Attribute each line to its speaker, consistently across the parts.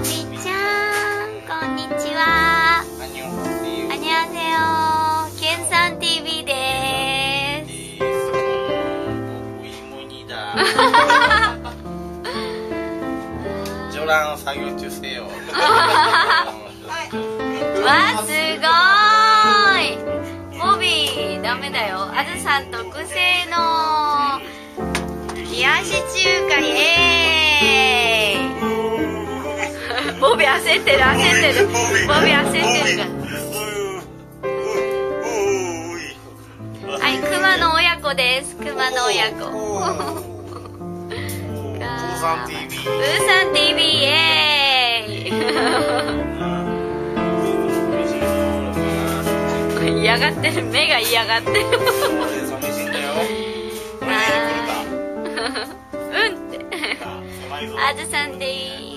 Speaker 1: みちゃん、こんにちは。
Speaker 2: こんにち。
Speaker 1: けんさん TV です。ジョ
Speaker 2: ラン作業中せよ。わ、
Speaker 1: すごい。モビー、ダメだよ。あずさん特製の
Speaker 2: 冷やし
Speaker 1: 中華、イエ。焦ってる焦ってる。ボビー焦ってる。か
Speaker 2: らはい熊の
Speaker 1: 親子です。熊の親子。プ
Speaker 2: ーさん TV プーさ
Speaker 1: ん TV イエーイ嫌がってる目が嫌がってるうんって
Speaker 2: あずさ
Speaker 1: んでーす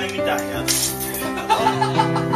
Speaker 2: がりみたいやつ。